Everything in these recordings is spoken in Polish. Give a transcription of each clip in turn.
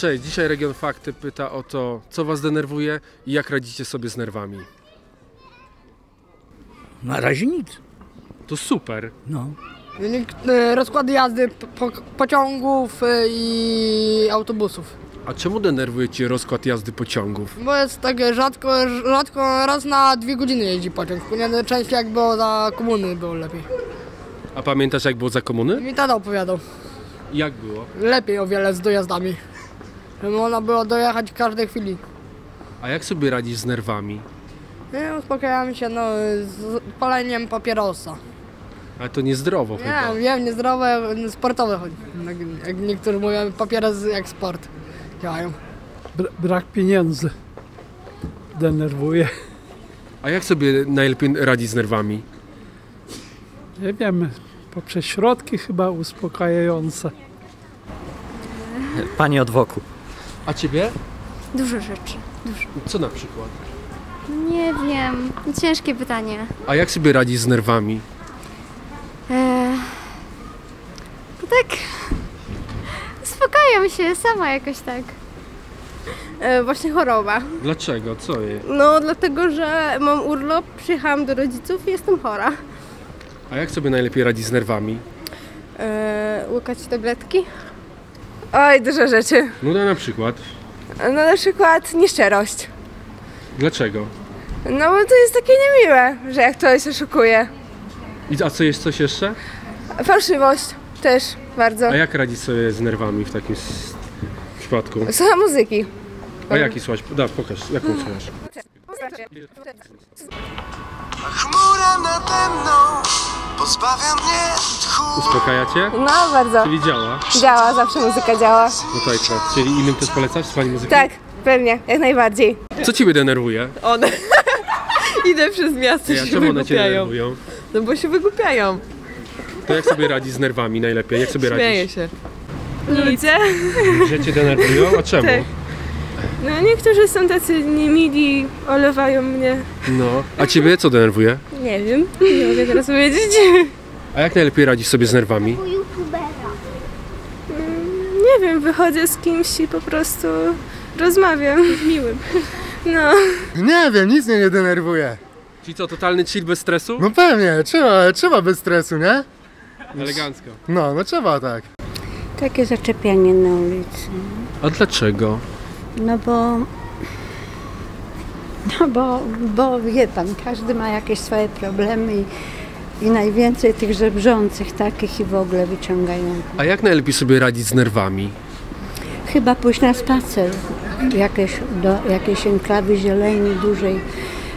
Cześć, dzisiaj Region Fakty pyta o to, co Was denerwuje i jak radzicie sobie z nerwami. Na razie nic. To super. No. E, Rozkłady jazdy po, pociągów e, i autobusów. A czemu denerwuje Cię rozkład jazdy pociągów? Bo jest takie rzadko, rzadko raz na dwie godziny jeździ pociąg. Ponieważ częściej jak było za komuny było lepiej. A pamiętasz jak było za komuny? Mi tata opowiadał. Jak było? Lepiej o wiele z dojazdami. Żeby można było dojechać w każdej chwili. A jak sobie radzisz z nerwami? Nie, uspokajam się no, z paleniem papierosa. Ale to niezdrowo chyba. Nie, wiem, niezdrowe, sportowe chodzi. Jak, niektórzy mówią, papieros jak sport działają. Bra- brak pieniędzy denerwuje. A jak sobie najlepiej radzić z nerwami? Nie wiem, poprzez środki chyba uspokajające. Pani od woku. A Ciebie? Dużo rzeczy. Co na przykład? Nie wiem. Ciężkie pytanie. A jak sobie radzisz z nerwami? Eee, to tak. Uspokajam się sama jakoś tak. E, właśnie choroba. Dlaczego? Co jest? No dlatego, że mam urlop, przyjechałam do rodziców i jestem chora. A jak sobie najlepiej radzić z nerwami? E, łykać tabletki? Oj, dużo rzeczy. No na przykład. No na przykład nieszczerość. Dlaczego? No bo to jest takie niemiłe, że jak ktoś oszukuje. I a co jest coś jeszcze? Fałszywość też bardzo. A jak radzić sobie z nerwami w takim s- przypadku? Słucham muzyki. A jaki słuchać? Da, pokaż, jaką słuchasz? Chmura nade mną pozbawia mnie tchu. Uspokajacie? No bardzo. Czyli działa. Działa, zawsze muzyka działa. No tak, tak. Czyli innym też polecasz słuchanie muzyki? Tak, pewnie, jak najbardziej. Co ciebie denerwuje? One. Idę przez miasto, Ja, się czemu one cię wygłupiają. denerwują? No bo się wygłupiają. To jak sobie radzić z nerwami najlepiej? Jak sobie Śmieję radzić? się. Ludzie? Że cię denerwują? A czemu? Tak. No niektórzy są tacy niemili, olewają mnie. No. A ciebie co denerwuje? Nie wiem, nie mogę teraz powiedzieć. A jak najlepiej radzić sobie z nerwami? Nie wiem, wychodzę z kimś i po prostu rozmawiam. Miłym. No. Nie wiem, nic mnie nie denerwuje. Czyli co, totalny chill bez stresu? No pewnie, trzeba, trzeba bez stresu, nie? Elegancko. No, no trzeba tak. Takie zaczepianie na ulicy. A dlaczego? No bo. No bo, bo wie pan, każdy ma jakieś swoje problemy i, i najwięcej tych żebrzących takich i w ogóle wyciągają. A jak najlepiej sobie radzić z nerwami? Chyba pójść na spacer jakieś, do jakiejś enklawy zieleni dużej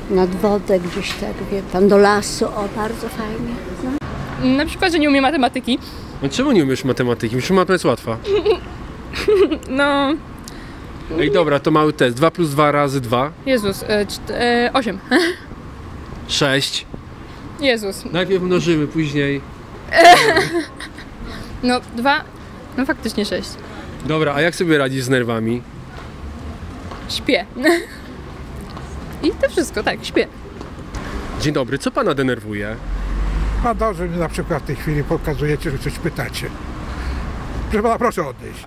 nad wodę gdzieś tak, wie pan, do lasu, o bardzo fajnie. No. Na przykład, że nie umiem matematyki. No czemu nie umiesz matematyki? Myślę, że matematyka jest łatwa. No, Ej, dobra, to mały test. 2 plus 2 razy 2. Jezus, e, czt- e, 8. 6. Jezus. Najpierw mnożymy, później... No, 2, no faktycznie 6. Dobra, a jak sobie radzisz z nerwami? Śpię. I to wszystko, tak, śpię. Dzień dobry, co pana denerwuje? A dobrze mi na przykład w tej chwili pokazujecie, że coś pytacie. Proszę pana, proszę odejść.